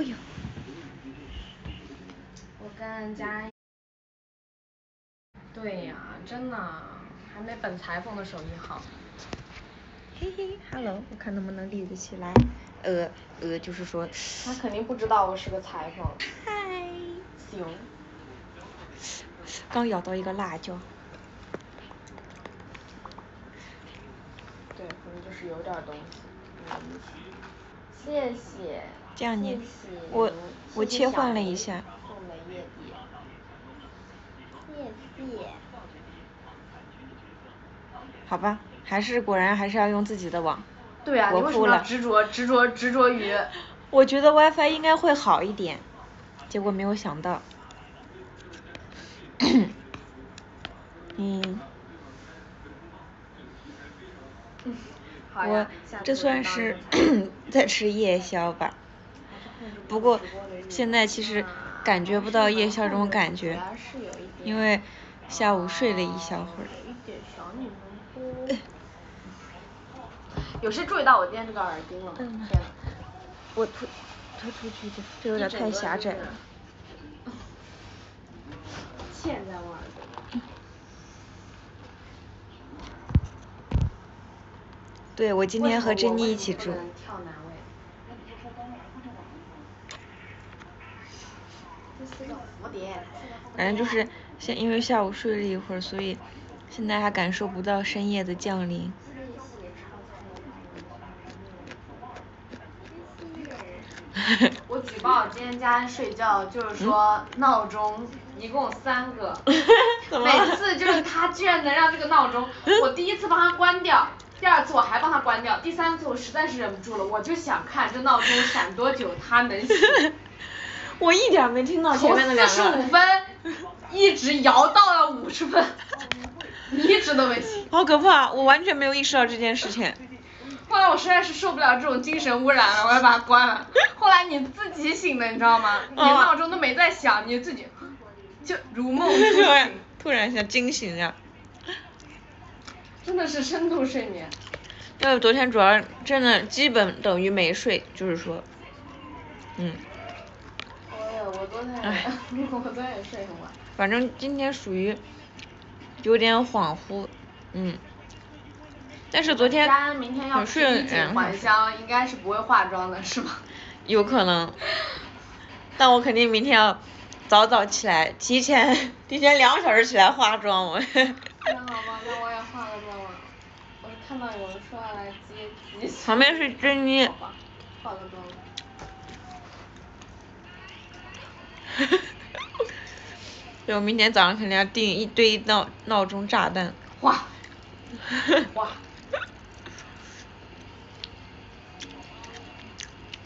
哎呦。我跟家。对呀，真的，还没本裁缝的手艺好。嘿嘿，Hello，我看能不能立得起来。呃呃，就是说。他肯定不知道我是个裁缝。嗨。行。刚咬到一个辣椒。对，可能就是有点东西。嗯。谢谢。这样你，我我切换了一下。好吧，还是果然还是要用自己的网。对啊，你为什么执着执着执着于？我觉得 WiFi 应该会好一点，结果没有想到。嗯。我这算是 在吃夜宵吧。不过现在其实感觉不到夜宵这种感觉，因为下午睡了一小会儿。有谁注意到我今天这个耳钉了吗？我推推出去一点，这有点太狭窄了。嵌在我耳朵。对，我今天和珍妮一起住。反正就是现因为下午睡了一会儿，所以现在还感受不到深夜的降临。我举报今天家睡觉，就是说闹钟一共三个，每次就是他居然能让这个闹钟，我第一次帮他关掉，第二次我还帮他关掉，第三次我实在是忍不住了，我就想看这闹钟闪多久他能醒。我一点没听到前面的两个。从四十五分一直摇到了五十分，你一直都没醒。好可怕，我完全没有意识到这件事情。后来我实在是受不了这种精神污染了，我要把它关了。后来你自己醒的，你知道吗？你闹钟都没在响，你自己就如梦初醒。突然一下惊醒呀。真的是深度睡眠。因为昨天主要真的基本等于没睡，就是说，嗯。我昨天，我昨天也睡很晚。反正今天属于有点恍惚，嗯。但是昨天很睡，嗯。还乡应该是不会化妆的是吧？有可能。但我肯定明天要早早起来，提前 提前两个小时起来化妆我。那好吧，那我也化个妆吧。我看到有人说要来接机。旁边是珍妮。化个妆。对，我明天早上肯定要定一堆闹闹钟炸弹。哇！哇！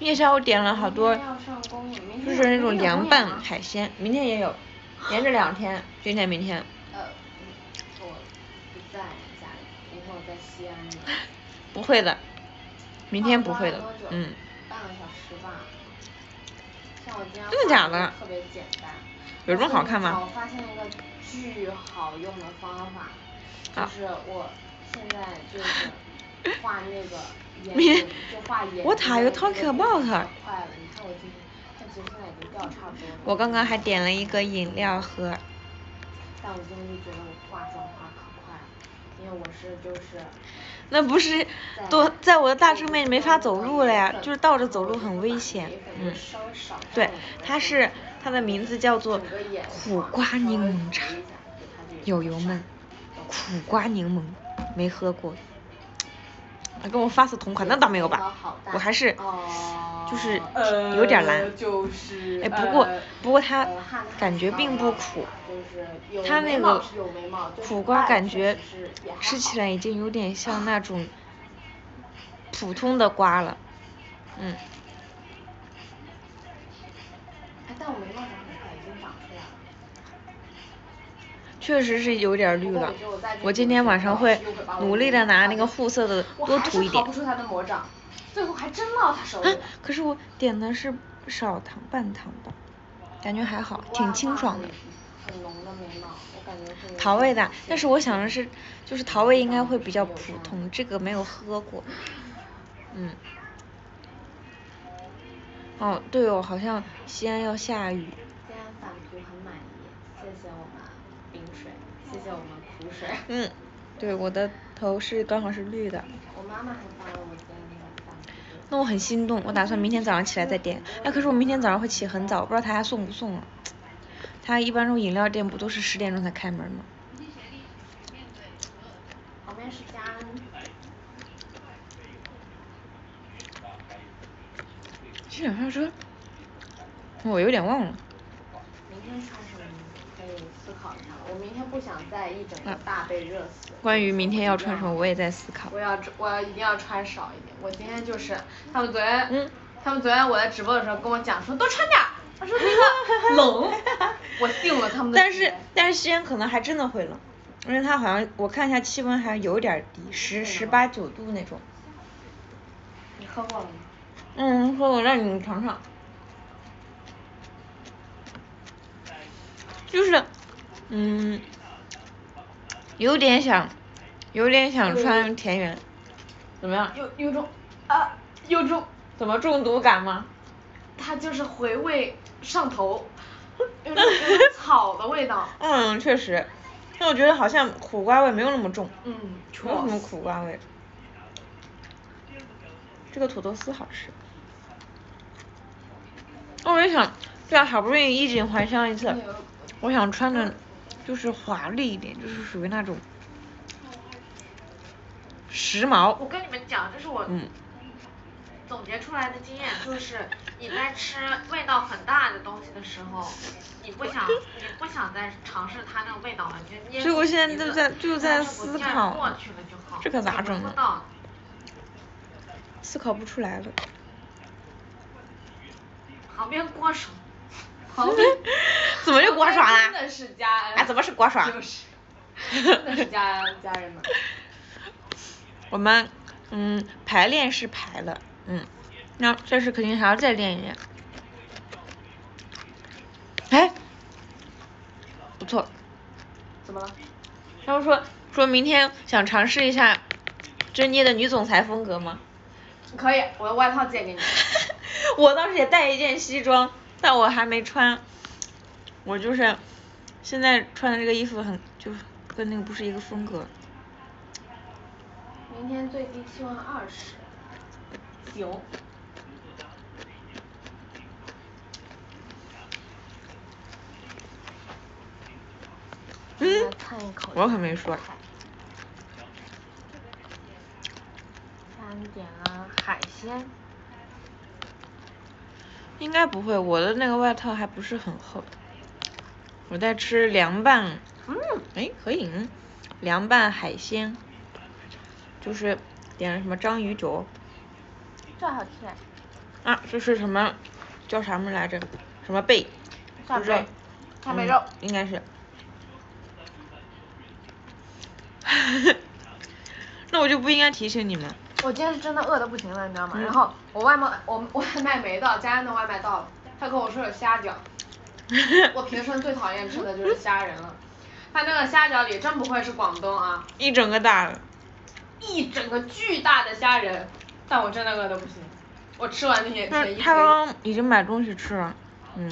夜宵我点了好多，就是那种凉拌海鲜，明天也有，连着两天，今天明天。呃，我不在家里，在西安呢。不会的，明天不会的，嗯。半个小时吧。真的假的？特别简单。有这么好看吗？我发现一个巨好用的方法，就是我现在就是画那个眼，就画眼。What are you talking about？快了，你看我今天，它其实现在已经掉差不多了。我刚刚还点了一个饮料喝。但我今天就觉得我化妆化因为我是就是。那不是都在我的大正面没法走路了呀，就是倒着走路很危险，嗯，对，它是它的名字叫做苦瓜柠檬茶，友友们，苦瓜柠檬没喝过，跟我发色同款那倒没有吧，我还是就是有点蓝，哎不过不过它感觉并不苦，它那个苦瓜感觉吃起来已经有点像那 种普通的瓜了，嗯长很快，已经长出来了。确实是有点绿了，我今天晚上会努力的拿那个护色的多涂一点。逃不出他的魔掌，最后还真落他手里。可是我点的是少糖半糖吧，感觉还好，挺清爽的。很浓的眉毛，我感觉是。桃味的，但是我想的是，就是桃味应该会比较普通，这个没有喝过，嗯。哦，对哦，好像西安要下雨。西安版图很满意，谢谢我们冰水，谢谢我们苦水。嗯，对，我的头是刚好是绿的。我妈妈还发了我的那我很心动，我打算明天早上起来再点。哎，可是我明天早上会起很早，不知道他还送不送啊？他一般这种饮料店不都是十点钟才开门吗？旁边是佳恩。这两辆车，我有点忘了。明天穿什么可以思考一下。我明天不想再一整个大被热死。关于明天要穿什么，我也在思考。我要我要一定要穿少一点。我今天就是，他们昨天，嗯，他们昨天我在直播的时候跟我讲说多穿点，他说那个 冷，我信了他们的。但是但是西安可能还真的会冷，因为它好像我看一下气温还有点低，十十八九度那种。你喝过了吗？嗯，喝过，让你尝尝。就是，嗯，有点想，有点想穿田园，怎么样？有有种啊，有种怎么中毒感吗？它就是回味上头，有种草的味道。嗯，确实，但我觉得好像苦瓜味没有那么重。嗯，没有什么苦瓜味。这个土豆丝好吃。我也想，对啊，好不容易衣锦还乡一次。我想穿的，就是华丽一点，就是属于那种时髦。我跟你们讲，这是我总结出来的经验，就是你在吃味道很大的东西的时候，你不想，你不想再尝试它那个味道了，就所以我现在就在就在思考，这可咋整呢？思考不出来了。旁边锅爽。旁边 怎么就锅爽了？真的是家人。啊，怎么是锅爽？就是，真的是家家人们。我们嗯排练是排了，嗯，那这次肯定还要再练一练。哎，不错。怎么了？他们说说明天想尝试一下珍妮的女总裁风格吗？可以，我的外套借给你。我当时也带一件西装。但我还没穿，我就是现在穿的这个衣服很就跟那个不是一个风格。明天最低气温二十，行。嗯，我可没说。三点了，海鲜。应该不会，我的那个外套还不是很厚。我在吃凉拌，嗯，哎，合影，凉拌海鲜，就是点了什么章鱼脚。这好吃。啊，这是什么？叫啥么来着？什么贝？扇贝。扇贝肉。应该是。那我就不应该提醒你们。我今天是真的饿的不行了，你知道吗？然后我外卖，我外卖没到，家人的外卖到了，他跟我说有虾饺，我平生最讨厌吃的就是虾仁了，他那个虾饺里真不愧是广东啊，一整个大的，一整个巨大的虾仁，但我真的饿的不行，我吃完那些那他刚刚已经买东西吃了，嗯，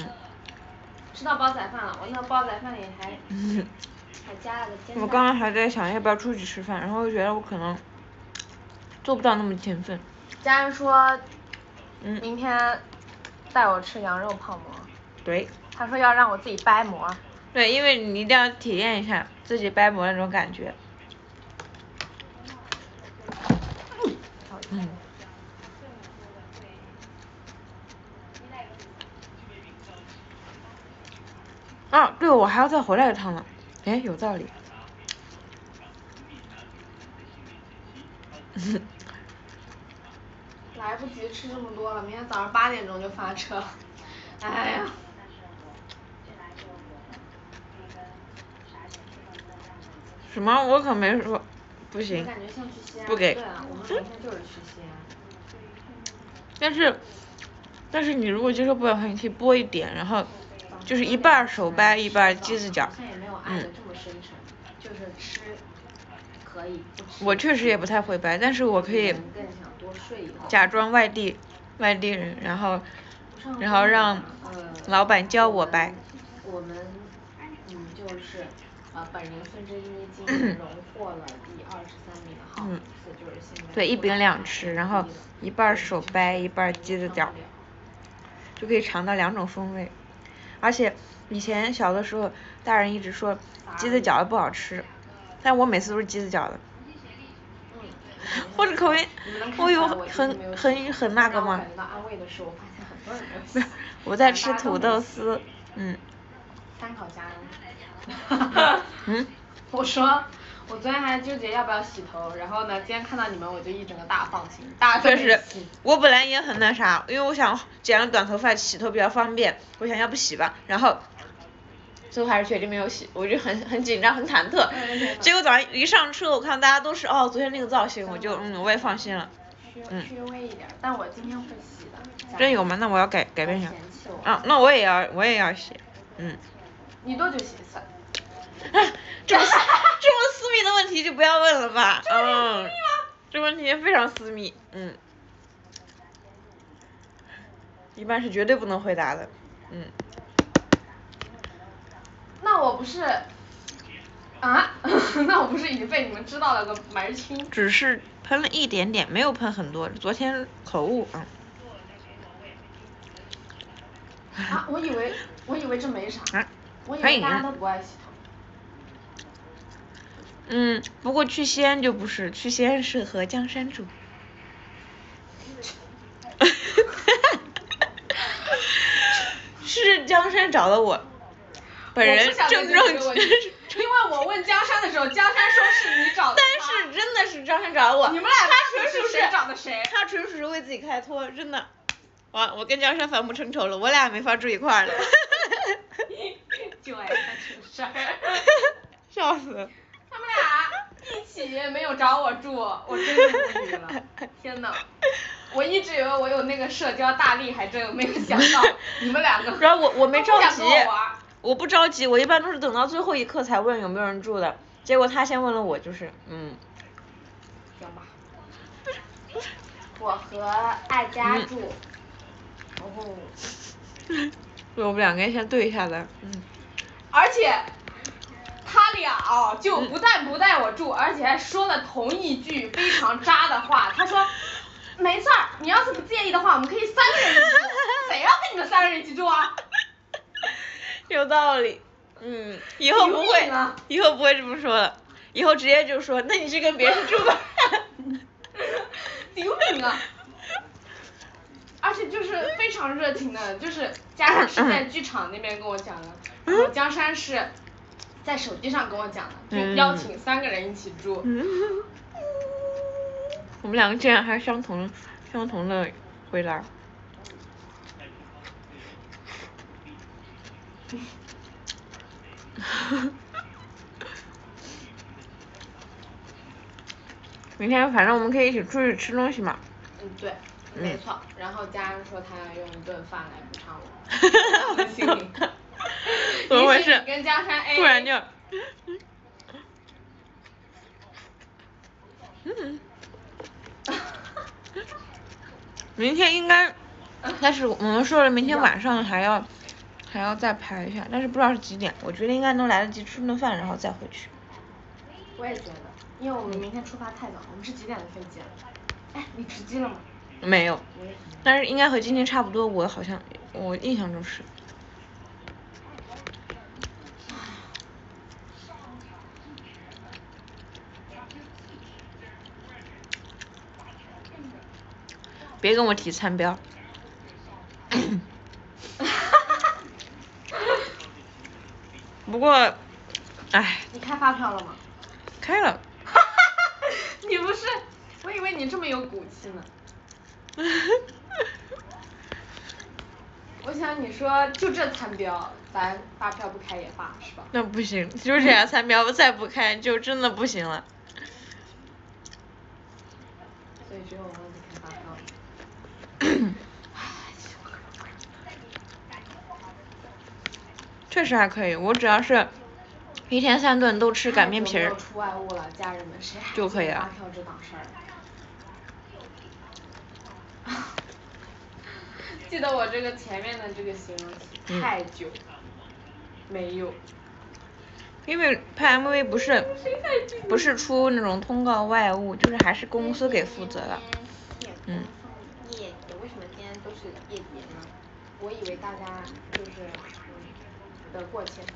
吃到煲仔饭了，我那个煲仔饭里还还加了个煎我刚刚还在想要不要出去吃饭，然后又觉得我可能。做不到那么勤奋。家人说，明天带我吃羊肉泡馍。对。他说要让我自己掰馍。对，因为你一定要体验一下自己掰馍那种感觉。嗯。啊，对，我还要再回来一趟呢。哎，有道理。来不及吃这么多了，明天早上八点钟就发车。哎呀。什么？我可没说，不行。不给。对啊，我们明天就是去西安。但是，但是你如果接受不了的话，你可以剥一点，然后就是一半手掰，一半鸡子脚。嗯。就是吃。我确实也不太会掰，但是我可以假装外地外地人，然后然后让老板教我掰。我们嗯就是呃本人孙之一今年荣获了第二十三名的好次，就是现在。对，一饼两吃，然后一半手掰，一半鸡子脚，就可以尝到两种风味。而且以前小的时候，大人一直说鸡子饺子不好吃，但我每次都是鸡子饺子。或者口味，我有很很很那个吗？我在吃土豆丝，嗯。参考家。嗯。我说，我昨天还纠结要不要洗头，然后呢，今天看到你们我就一整个大放心，大确实，我本来也很那啥，因为我想剪了短头发洗头比较方便，我想要不洗吧，然后。最后还是决定没有洗，我就很很紧张很忐忑，结果早上一上车，我看大家都是哦昨天那个造型，我就嗯我也放心了，嗯。稍微一点，但我今天会洗的。真有吗？那我要改改变一下。啊，那我也要我也要洗，嗯。你多久洗一次？啊这么这么私密的问题就不要问了吧，嗯。这问题非常私密，嗯。一般是绝对不能回答的，嗯。那我不是，啊？那我不是已经被你们知道了个门儿清？只是喷了一点点，没有喷很多。昨天口误啊。啊，我以为我以为这没啥，啊我以为大家都不爱洗头。嗯，不过去西安就不是，去西安是和江山住。是江山找的我。本人正正，因为我问江山的时候，江山说是你找的但是真的是江山找我。你们俩他纯属是找的谁？他纯属是为自己开脱，真的。完，我跟江山反目成仇了，我俩没法住一块儿了。就爱干这事儿。笑死。他们俩一起没有找我住，我真是无语了。天呐，我一直以为我有那个社交大力，还真没有想到你们两个。然后我我没着急。我不着急，我一般都是等到最后一刻才问有没有人住的，结果他先问了我，就是，嗯。行吧。我和爱家住，然后。对，我们两个人先对一下子，嗯。而且，他俩哦，就不但不带我住，而且还说了同一句非常渣的话，他说，没事儿，你要是不介意的话，我们可以三个人一起住，谁要跟你们三个人一起住啊？有道理，嗯，以后不会，以后不会这么说了，以后直接就说，那你去跟别人住吧。丢命啊！而且就是非常热情的，就是嘉山是在剧场那边跟我讲的，然后江山是在手机上跟我讲的，就邀请三个人一起住。我们两个竟然还相同相同的回答。明天反正我们可以一起出去吃东西嘛。嗯，对，没错。然后家人说他要用一顿饭来补偿我。哈 怎么回事？跟江山 A。突然就。嗯。明天应该，但是我们说了，明天晚上还要。还要再排一下，但是不知道是几点。我觉得应该能来得及吃顿饭，然后再回去。我也觉得，因为我们明天出发太早，我们是几点的飞机啊？哎，你值机了吗？没有。但是应该和今天差不多，我好像我印象中是。别跟我提餐标。不过，哎。你开发票了吗？开了。哈哈哈！你不是，我以为你这么有骨气呢。我想你说就这餐标，咱发票不开也罢，是吧？那不行，就这样餐标再不开就真的不行了。所以只有你开发票。确实还可以，我只要是一天三顿都吃擀面皮儿，就可以了。记得我这个前面的这个形容词太久，没有。因为拍 MV 不是不是出那种通告外物，就是还是公司给负责的。嗯。夜为什么今天都是夜节呢？我以为大家就是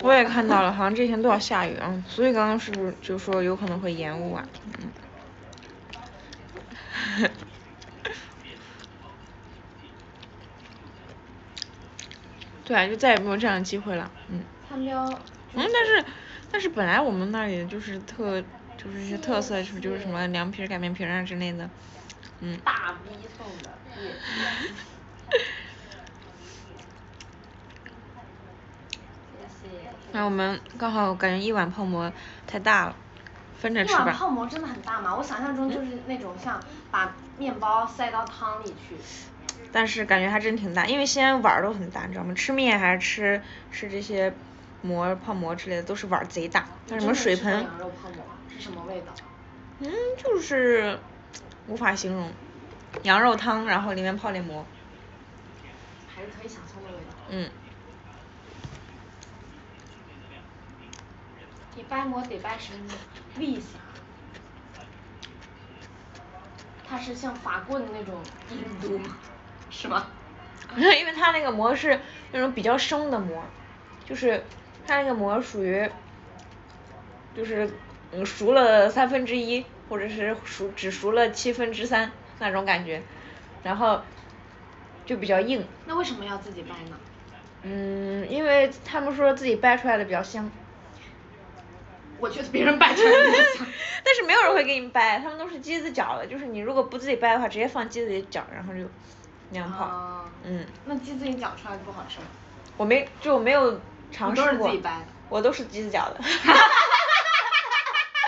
我也看到了，好像这天都要下雨啊，所以刚刚是不是就说有可能会延误啊？嗯。对啊，就再也没有这样的机会了。嗯。嗯，但是但是本来我们那里就是特就是一些特色，就是就是什么凉皮、擀面皮啊之类的。嗯。大逼送的。那我们刚好感觉一碗泡馍太大了，分着吃吧。一碗泡馍真的很大吗？我想象中就是那种像把面包塞到汤里去。但是感觉还真挺大，因为西安碗都很大，你知道吗？吃面还是吃吃这些馍泡馍之类的，都是碗贼大。像什么水盆。羊肉泡馍是什么味道？嗯，就是无法形容。羊肉汤，然后里面泡点馍。还是可以想象的味道。嗯。你掰馍得掰成利撒。它是像法棍那种硬度吗？是吗？因为它那个馍是那种比较生的馍，就是它那个馍属于，就是嗯熟了三分之一，或者是熟只熟了七分之三那种感觉，然后就比较硬。那为什么要自己掰呢？嗯，因为他们说自己掰出来的比较香。我觉得别人掰出来的香。但是没有人会给你掰，他们都是机子搅的，就是你如果不自己掰的话，直接放机子里搅，然后就。那样泡，嗯，那机子里搅出来不好吃吗？我没，就我没有尝试过，我都是机子搅的。哈哈哈哈哈哈！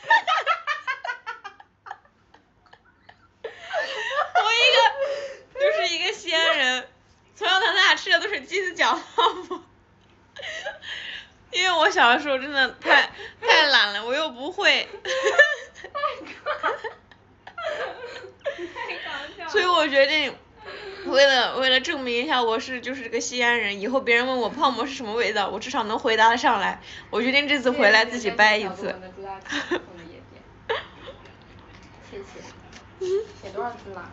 哈哈哈哈哈哈！我一个就是一个西安人，从小到大吃的都是机子搅泡馍，因为我小的时候真的太我又不会。所以我决定。为了为了证明一下我是就是个西安人，以后别人问我泡馍是什么味道，我至少能回答得上来。我决定这次回来自己掰一次。谢谢。写多少字了？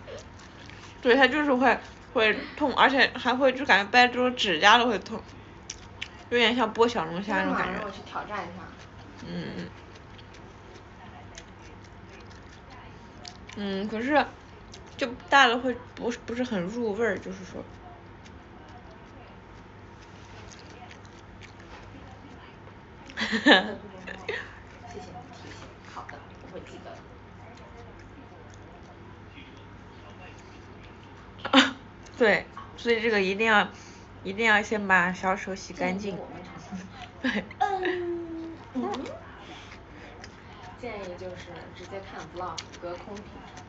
对他就是会会痛，而且还会就感觉掰住指甲都会痛，有点像剥小龙虾那种感觉。我去挑战一下。嗯。嗯，可是。就大了会不是不是很入味儿，就是说。谢谢你提醒，好的，我会记得。对，所以这个一定要一定要先把小手洗干净。对。建议就是直接看 vlog，隔空品尝。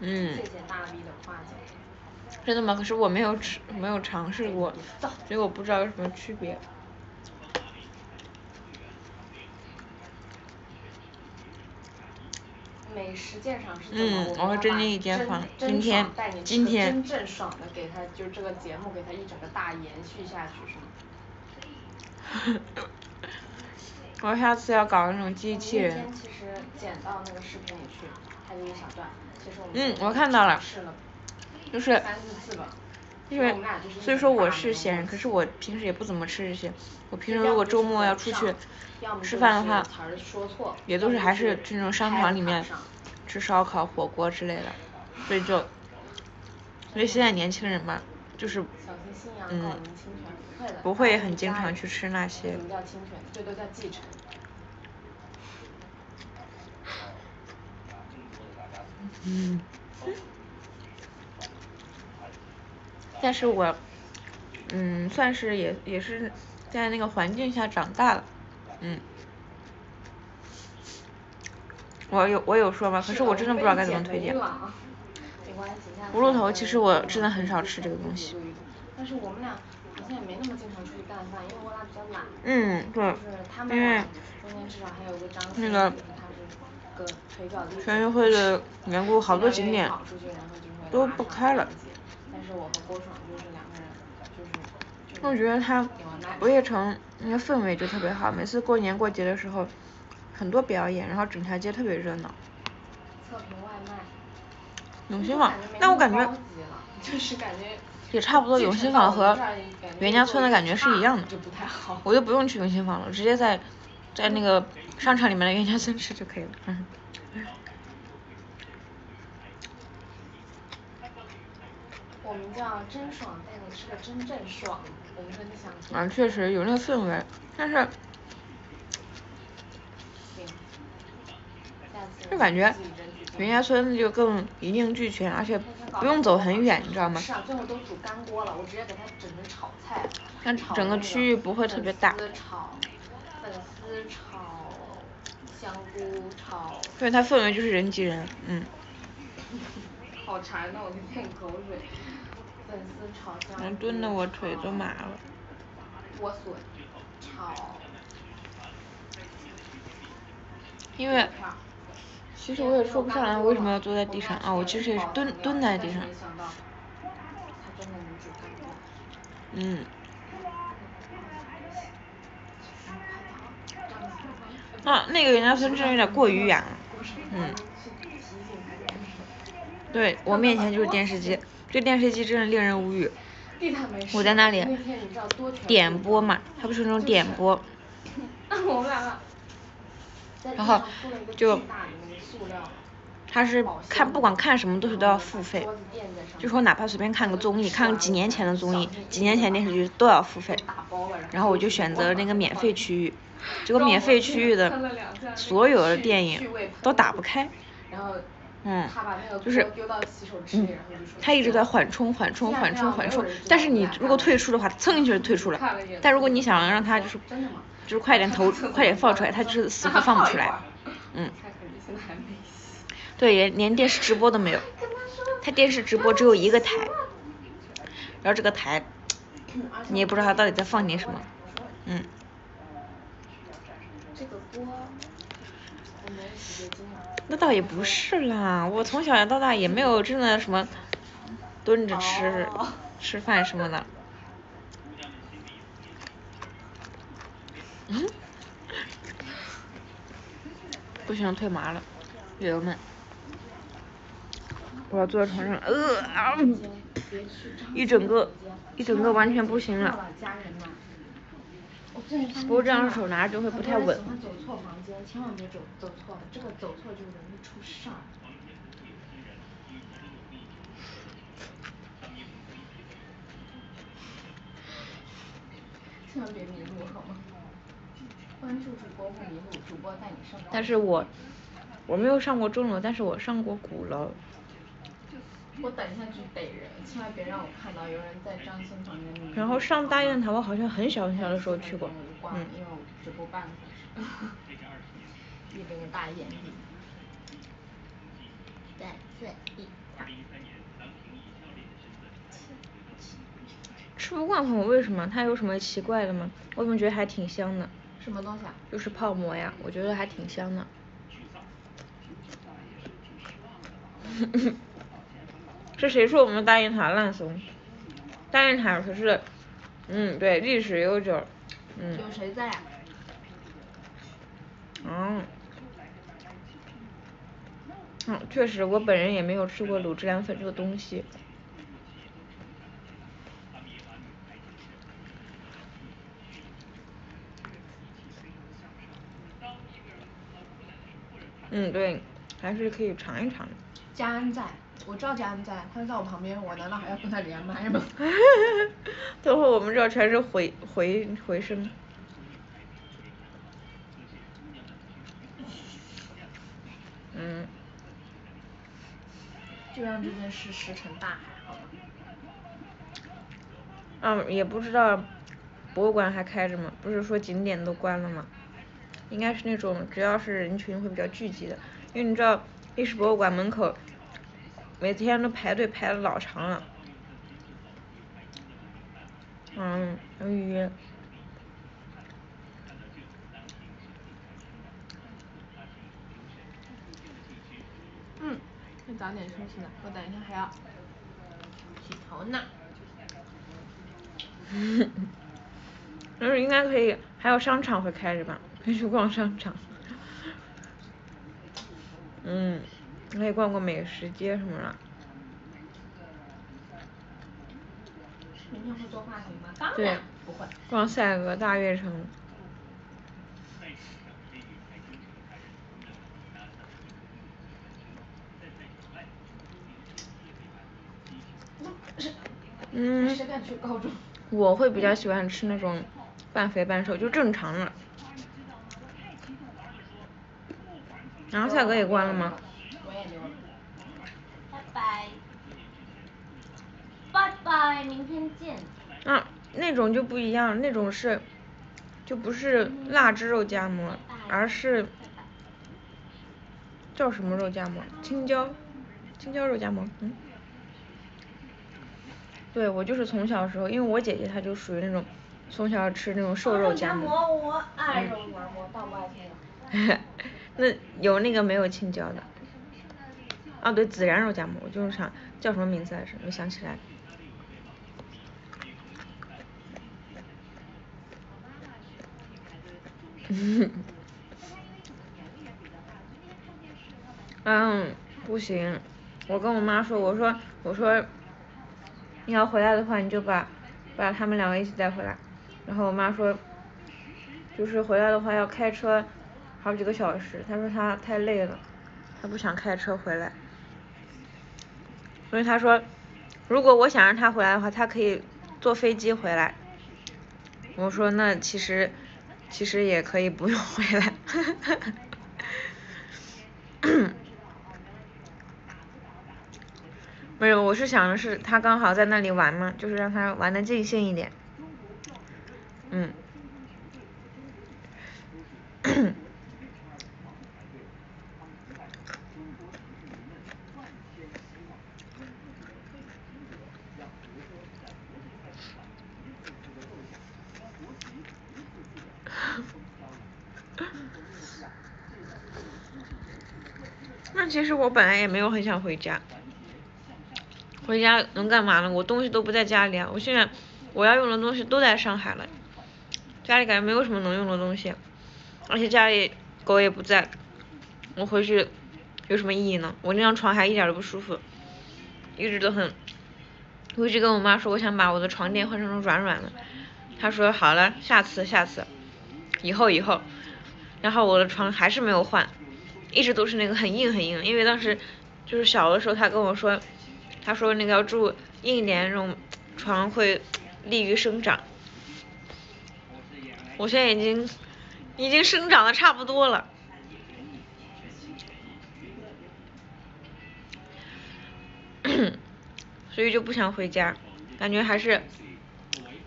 嗯。谢谢大 V 的夸奖。真的吗？可是我没有吃，没有尝试过，所以我不知道有什么区别。美食鉴赏是怎么？嗯，我会真一间房，今天，今天。真正爽的给他，就这个节目给他一整个大延续下去，是吗？我下次要搞那种机器人。其实剪到那个视频里去，一小段。嗯，我看到了，就是，因为，所以说我是闲人，可是我平时也不怎么吃这些，我平时如果周末要出去吃饭的话，也都是还是去那种商场里面吃烧烤、火锅之类的，所以就，所以现在年轻人嘛，就是，嗯，不会很经常去吃那些。嗯，但是我，嗯，算是也也是在那个环境下长大了，嗯，我有我有说吗？可是我真的不知道该怎么推荐。葫芦头其实我真的很少吃这个东西。但是我们俩好像也没那么经常出去干饭，因为我俩比较懒。嗯，对。因为那个。全运会的缘故，好多景点都不开了。但是我和郭爽就是两个人，就是。我觉得它不夜城那个氛围就特别好，每次过年过节的时候，很多表演，然后整条街特别热闹。永兴坊，但我感觉。就是感觉。也差不多，永兴坊和袁家村的感觉是一样的。我就不用去永兴坊了，直接在在那个商场里面的袁家村吃就可以了。我们叫真爽，带你吃个真正爽。我们说你想。啊，确实有那个氛围，但是。就感觉袁家村就更一应俱全，而且不用走很远，你知道吗？是啊，最后都煮干锅了，我直接给它整成炒菜。但整个区域不会特别大。粉丝炒，粉丝炒，香菇炒。对，它氛围就是人挤人，嗯。好馋呐，我在咽口水。粉丝炒香菇。炖的我腿都麻了。莴笋炒。因为。其实我也说不上来为什么要坐在地上啊，我其实也是蹲蹲在地上。嗯。啊，那个袁家村真有点过于远了。嗯。对我面前就是电视机，这电视机真的令人无语。我在那里点播嘛，它不是那种点播。那我们俩然后就。他是看不管看什么东西都要付费，就说哪怕随便看个综艺，看个几年前的综艺，几年前电视剧都要付费。然后我就选择那个免费区域，结果免费区域的所有的电影都打不开。嗯，就是，嗯，他一直在缓冲缓冲缓冲缓冲，但是你如果退出的话，蹭一下就退出了。但如果你想让他就是，就是快点投 快点放出来，他就是 死活放不出来。嗯。对，连连电视直播都没有，他电视直播只有一个台，然后这个台，你也不知道他到底在放点什么，嗯。那倒也不是啦，我从小到大也没有真的什么蹲着吃吃饭什么的。不行，腿麻了，友友们。我要坐在床上，呃啊，一整个，一整个完全不行了。不过这样手拿着就会不太稳。走错房间，千万别走走错，这个走错就容易出事儿。千万别迷路好吗？关注主播不迷路，主播带你上。但是我，我没有上过钟楼，但是我上过鼓楼。我等一下去逮人，千万别让我看到有人在张鑫旁边。然后上大雁塔，我好像很小很小的时候去过，嗯。因为我直播半个小时。一零大雁塔。三四一，吃不惯火为什么？它有什么奇怪的吗？我怎么觉得还挺香的？什么东西啊？就是泡馍呀，我觉得还挺香的。是谁说我们大雁塔烂怂？大雁塔可是，嗯，对，历史悠久，嗯。有谁在？嗯。嗯，确实，我本人也没有吃过卤汁凉粉这个东西。嗯，对，还是可以尝一尝的。佳恩在。我知道佳恩在，他在我旁边，我难道还要跟他连麦吗？等会我们这全是回回回声。嗯。就让这件事石沉大海，好吗？嗯，也不知道博物馆还开着吗？不是说景点都关了吗？应该是那种只要是人群会比较聚集的，因为你知道历史博物馆门口。每天都排队排的老长了，嗯，要预约。嗯，先早点休息了，我等一下还要洗头呢。但是应该可以，还有商场会开着吧？去逛商场。嗯，可以逛逛美食街什么的。明天会做吗？当然不会。逛赛格大悦城。嗯。我会比较喜欢吃那种半肥半瘦，就正常的。然后赛格也关了吗？我也留了。拜拜。拜拜，明天见。啊，那种就不一样，那种是，就不是腊汁肉夹馍，而是叫什么肉夹馍？青椒，青椒肉夹馍，嗯。对，我就是从小时候，因为我姐姐她就属于那种从小吃那种瘦肉夹馍。肉夹馍，我爱肉夹馍。那有那个没有青椒的？啊对，孜然肉夹馍，我就是想叫什么名字来着？没想起来。嗯，不行，我跟我妈说，我说我说，你要回来的话，你就把把他们两个一起带回来。然后我妈说，就是回来的话要开车好几个小时，他说他太累了，他不想开车回来。所以他说，如果我想让他回来的话，他可以坐飞机回来。我说那其实。其实也可以不用回来，没有，我是想的是他刚好在那里玩嘛，就是让他玩的尽兴一点，嗯。本来也没有很想回家，回家能干嘛呢？我东西都不在家里啊，我现在我要用的东西都在上海了，家里感觉没有什么能用的东西，而且家里狗也不在，我回去有什么意义呢？我那张床还一点都不舒服，一直都很，我一直跟我妈说我想把我的床垫换成那种软软的，她说好了，下次下次，以后以后，然后我的床还是没有换。一直都是那个很硬很硬，因为当时就是小的时候，他跟我说，他说那个要住硬一点那种床会利于生长。我现在已经已经生长的差不多了，所以就不想回家，感觉还是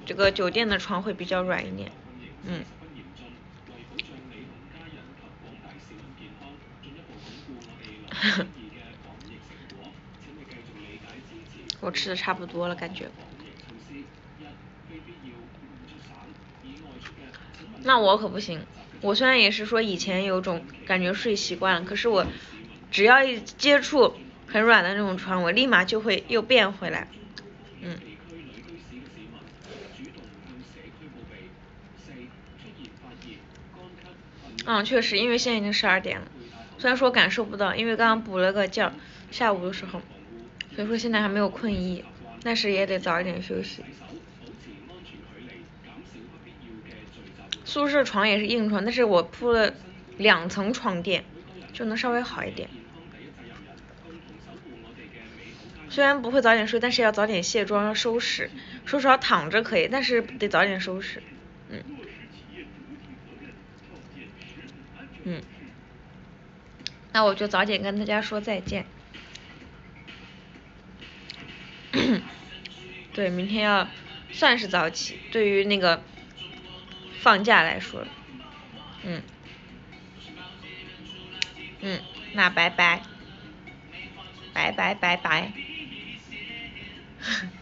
这个酒店的床会比较软一点，嗯。我吃的差不多了，感觉。那我可不行，我虽然也是说以前有种感觉睡习惯了，可是我只要一接触很软的那种床，我立马就会又变回来。嗯。嗯，确实，因为现在已经十二点了。虽然说感受不到，因为刚刚补了个觉，下午的时候，所以说现在还没有困意，但是也得早一点休息。宿舍床也是硬床，但是我铺了两层床垫，就能稍微好一点。虽然不会早点睡，但是要早点卸妆要收拾，说实话躺着可以，但是得早点收拾，嗯，嗯。那我就早点跟大家说再见。对，明天要算是早起，对于那个放假来说，嗯，嗯，那拜拜，拜拜拜拜。